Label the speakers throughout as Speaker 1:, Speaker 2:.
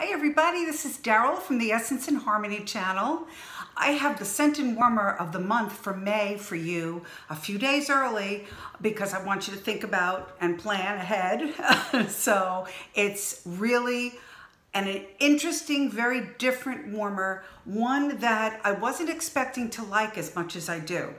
Speaker 1: Hi everybody, this is Daryl from the Essence and Harmony channel. I have the scent and warmer of the month for May for you a few days early because I want you to think about and plan ahead. so it's really an interesting, very different warmer, one that I wasn't expecting to like as much as I do.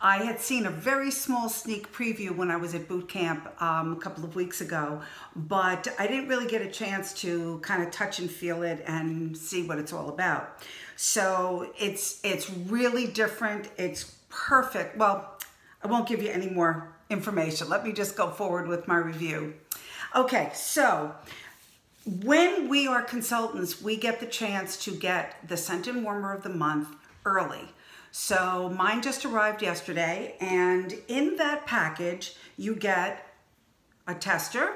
Speaker 1: I had seen a very small sneak preview when I was at boot camp um, a couple of weeks ago, but I didn't really get a chance to kind of touch and feel it and see what it's all about. So it's, it's really different. It's perfect. Well, I won't give you any more information. Let me just go forward with my review. Okay, so when we are consultants, we get the chance to get the scent and warmer of the month early. So mine just arrived yesterday and in that package you get a tester,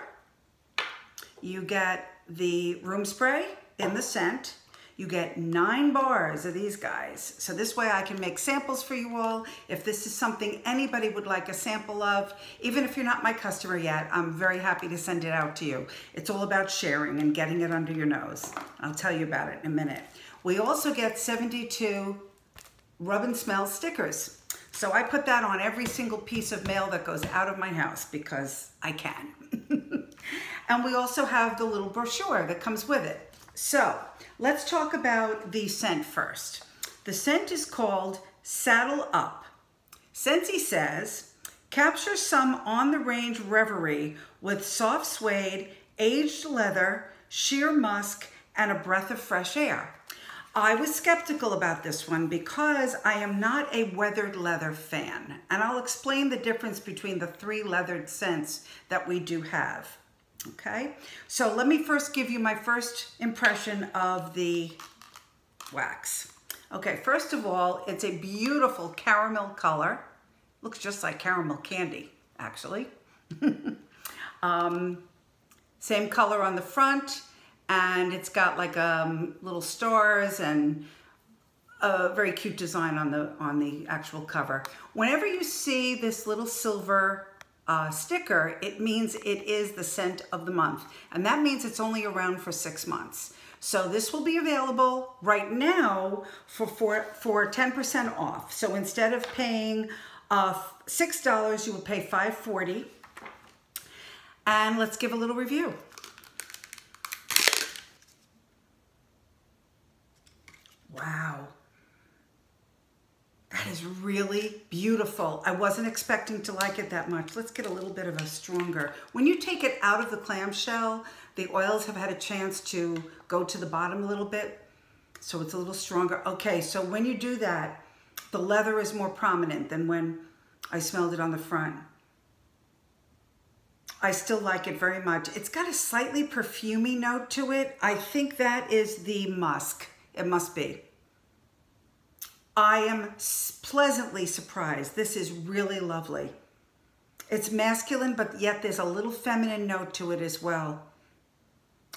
Speaker 1: you get the room spray in the scent, you get nine bars of these guys. So this way I can make samples for you all. If this is something anybody would like a sample of, even if you're not my customer yet, I'm very happy to send it out to you. It's all about sharing and getting it under your nose. I'll tell you about it in a minute. We also get 72 rub and smell stickers. So I put that on every single piece of mail that goes out of my house because I can. and we also have the little brochure that comes with it. So let's talk about the scent first. The scent is called Saddle Up. Scentsy says, capture some on-the-range reverie with soft suede, aged leather, sheer musk, and a breath of fresh air. I was skeptical about this one because I am not a weathered leather fan. And I'll explain the difference between the three leathered scents that we do have. Okay, so let me first give you my first impression of the wax. Okay, first of all, it's a beautiful caramel color. Looks just like caramel candy, actually. um, same color on the front and it's got like um, little stars and a very cute design on the on the actual cover. Whenever you see this little silver uh, sticker, it means it is the scent of the month. And that means it's only around for six months. So this will be available right now for, for, for 10% off. So instead of paying uh, $6, you will pay $5.40. And let's give a little review. Wow. That is really beautiful. I wasn't expecting to like it that much. Let's get a little bit of a stronger. When you take it out of the clamshell, the oils have had a chance to go to the bottom a little bit, so it's a little stronger. Okay, so when you do that, the leather is more prominent than when I smelled it on the front. I still like it very much. It's got a slightly perfumey note to it. I think that is the musk. It must be. I am pleasantly surprised. This is really lovely. It's masculine, but yet there's a little feminine note to it as well.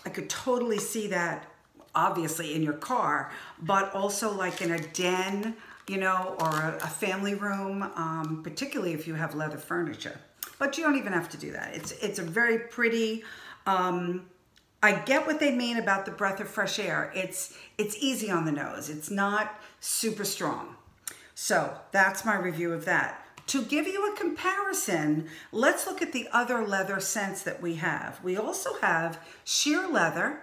Speaker 1: I could totally see that, obviously, in your car, but also like in a den, you know, or a, a family room, um, particularly if you have leather furniture. But you don't even have to do that. It's, it's a very pretty, um, I get what they mean about the breath of fresh air. It's, it's easy on the nose. It's not super strong. So that's my review of that. To give you a comparison, let's look at the other leather scents that we have. We also have sheer leather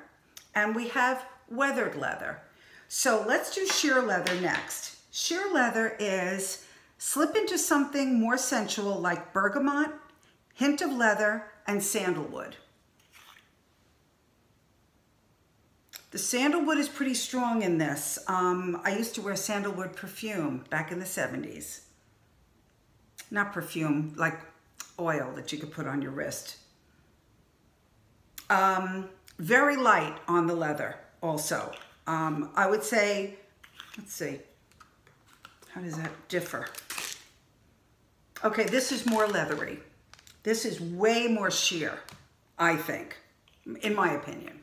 Speaker 1: and we have weathered leather. So let's do sheer leather next. Sheer leather is slip into something more sensual like bergamot, hint of leather, and sandalwood. The sandalwood is pretty strong in this. Um, I used to wear sandalwood perfume back in the 70s. Not perfume, like oil that you could put on your wrist. Um, very light on the leather also. Um, I would say, let's see, how does that differ? Okay, this is more leathery. This is way more sheer, I think, in my opinion.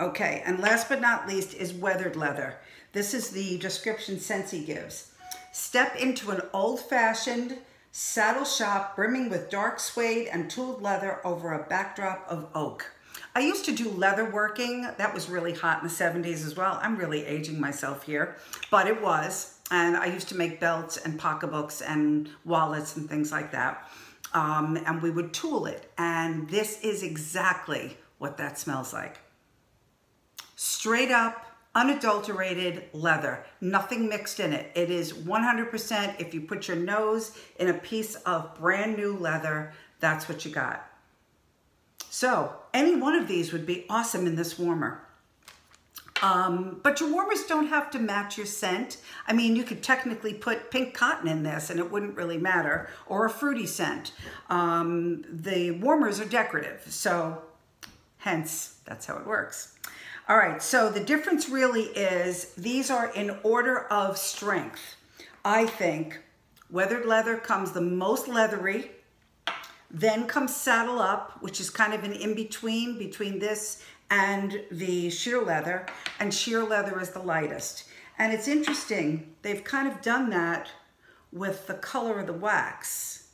Speaker 1: Okay, and last but not least is weathered leather. This is the description Scentsy gives. Step into an old-fashioned saddle shop brimming with dark suede and tooled leather over a backdrop of oak. I used to do leather working. That was really hot in the 70s as well. I'm really aging myself here, but it was. And I used to make belts and pocketbooks and wallets and things like that. Um, and we would tool it. And this is exactly what that smells like. Straight up, unadulterated leather, nothing mixed in it. It is 100%, if you put your nose in a piece of brand new leather, that's what you got. So any one of these would be awesome in this warmer. Um, but your warmers don't have to match your scent. I mean, you could technically put pink cotton in this and it wouldn't really matter, or a fruity scent. Um, the warmers are decorative, so hence, that's how it works. All right, so the difference really is these are in order of strength. I think weathered leather comes the most leathery, then comes saddle up, which is kind of an in-between between this and the sheer leather, and sheer leather is the lightest. And it's interesting, they've kind of done that with the color of the wax.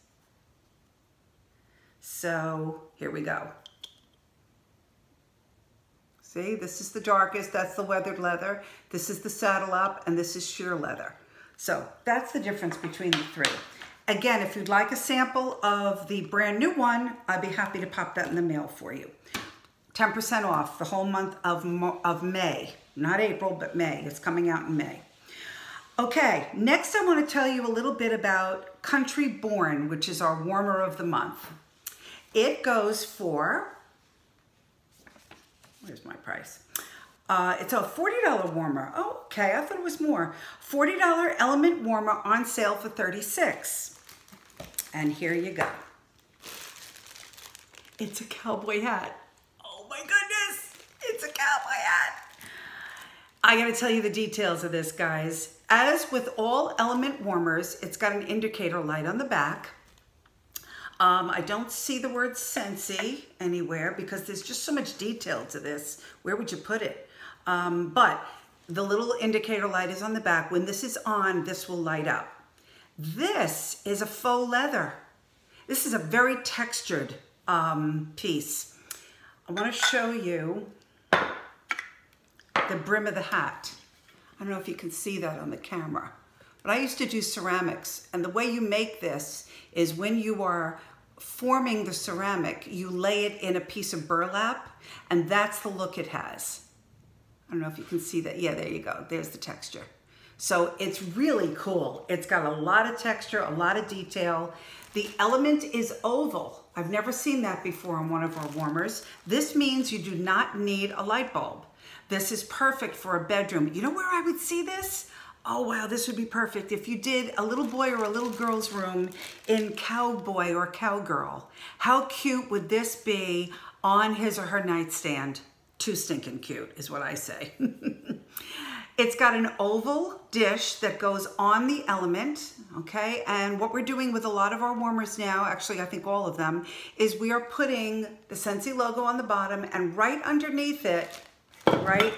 Speaker 1: So here we go. See, this is the darkest, that's the weathered leather. This is the saddle up, and this is sheer leather. So that's the difference between the three. Again, if you'd like a sample of the brand new one, I'd be happy to pop that in the mail for you. 10% off the whole month of, of May. Not April, but May. It's coming out in May. Okay, next I want to tell you a little bit about Country Born, which is our warmer of the month. It goes for, where's my price? Uh, it's a $40 warmer. Oh, okay, I thought it was more. $40 Element Warmer on sale for 36 and here you go. It's a cowboy hat. Oh my goodness, it's a cowboy hat. I gotta tell you the details of this, guys. As with all element warmers, it's got an indicator light on the back. Um, I don't see the word Scentsy anywhere because there's just so much detail to this. Where would you put it? Um, but the little indicator light is on the back. When this is on, this will light up. This is a faux leather. This is a very textured um, piece. I want to show you the brim of the hat. I don't know if you can see that on the camera, but I used to do ceramics and the way you make this is when you are forming the ceramic, you lay it in a piece of burlap and that's the look it has. I don't know if you can see that. Yeah, there you go. There's the texture. So it's really cool. It's got a lot of texture, a lot of detail. The element is oval. I've never seen that before on one of our warmers. This means you do not need a light bulb. This is perfect for a bedroom. You know where I would see this? Oh wow, this would be perfect if you did a little boy or a little girl's room in cowboy or cowgirl. How cute would this be on his or her nightstand? Too stinking cute is what I say. It's got an oval dish that goes on the element, okay? And what we're doing with a lot of our warmers now, actually I think all of them, is we are putting the Scentsy logo on the bottom and right underneath it, right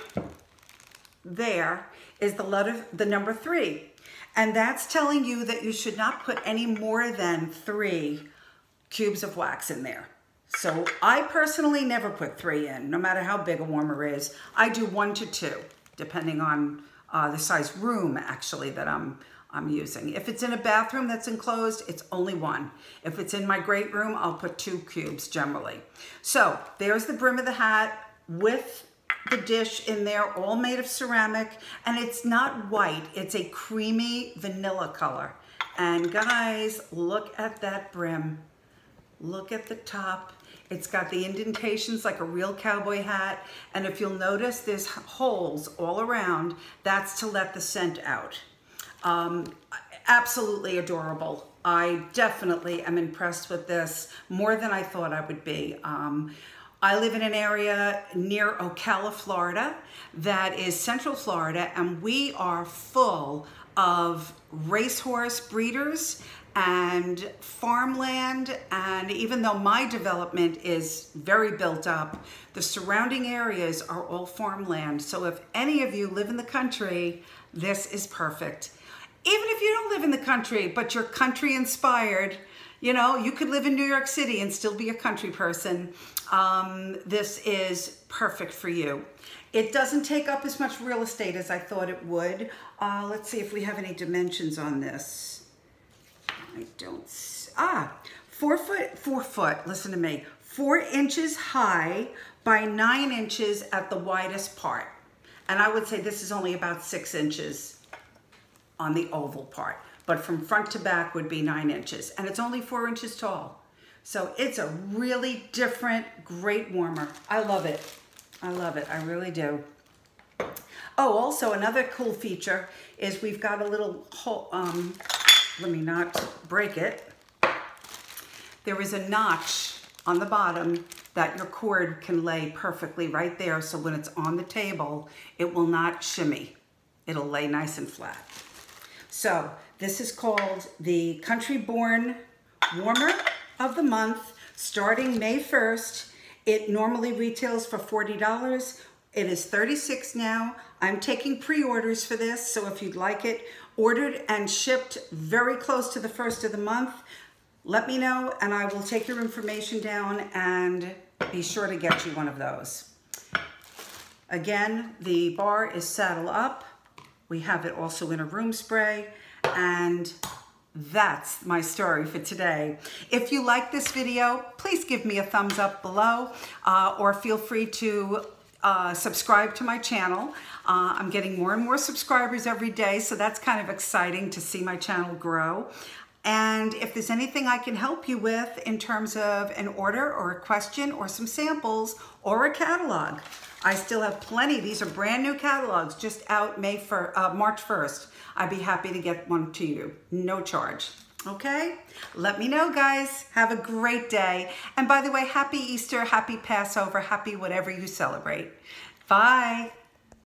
Speaker 1: there, is the letter, the number three. And that's telling you that you should not put any more than three cubes of wax in there. So I personally never put three in, no matter how big a warmer is. I do one to two depending on uh, the size room actually that I'm, I'm using. If it's in a bathroom that's enclosed, it's only one. If it's in my great room, I'll put two cubes generally. So there's the brim of the hat with the dish in there, all made of ceramic, and it's not white, it's a creamy vanilla color. And guys, look at that brim. Look at the top. It's got the indentations like a real cowboy hat. And if you'll notice, there's holes all around. That's to let the scent out. Um, absolutely adorable. I definitely am impressed with this more than I thought I would be. Um, I live in an area near Ocala, Florida, that is central Florida, and we are full of racehorse breeders and farmland. And even though my development is very built up, the surrounding areas are all farmland. So if any of you live in the country, this is perfect. Even if you don't live in the country, but you're country inspired, you know, you could live in New York City and still be a country person. Um, this is perfect for you. It doesn't take up as much real estate as I thought it would. Uh, let's see if we have any dimensions on this. I don't, ah, four foot, four foot, listen to me, four inches high by nine inches at the widest part. And I would say this is only about six inches on the oval part, but from front to back would be nine inches. And it's only four inches tall. So it's a really different, great warmer. I love it. I love it, I really do. Oh, also another cool feature is we've got a little hole, um, let me not break it. There is a notch on the bottom that your cord can lay perfectly right there so when it's on the table, it will not shimmy. It'll lay nice and flat. So this is called the Country Born Warmer of the Month starting May 1st. It normally retails for $40. It is 36 now. I'm taking pre-orders for this, so if you'd like it, ordered and shipped very close to the first of the month, let me know and I will take your information down and be sure to get you one of those. Again, the bar is saddle up. We have it also in a room spray and that's my story for today. If you like this video, please give me a thumbs up below uh, or feel free to uh, subscribe to my channel. Uh, I'm getting more and more subscribers every day, so that's kind of exciting to see my channel grow. And if there's anything I can help you with in terms of an order or a question or some samples or a catalog, I still have plenty. These are brand new catalogs just out May for uh, March 1st. I'd be happy to get one to you, no charge. Okay? Let me know, guys. Have a great day. And by the way, happy Easter, happy Passover, happy whatever you celebrate. Bye.